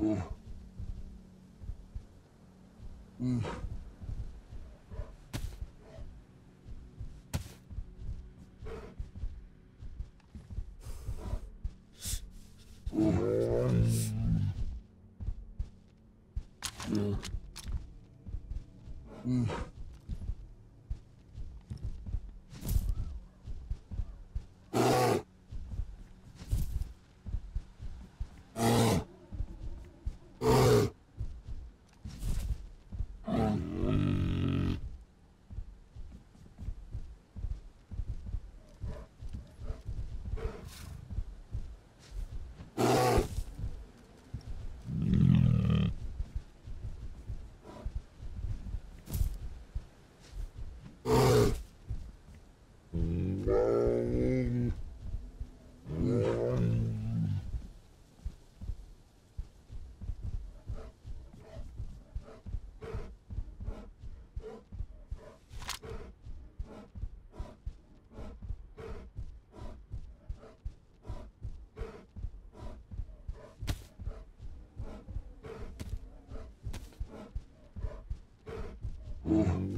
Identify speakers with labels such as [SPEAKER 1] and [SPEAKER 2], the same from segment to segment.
[SPEAKER 1] Mm. Mm. mm.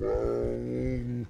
[SPEAKER 1] Mm.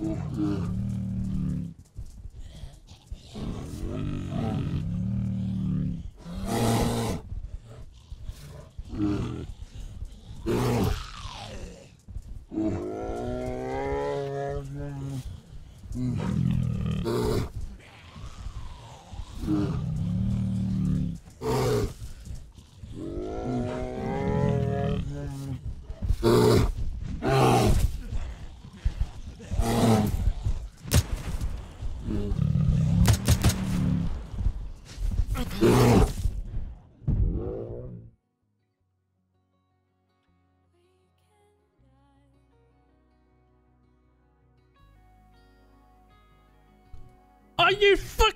[SPEAKER 2] Mm-hmm. mm-hmm. mm-hmm. Are you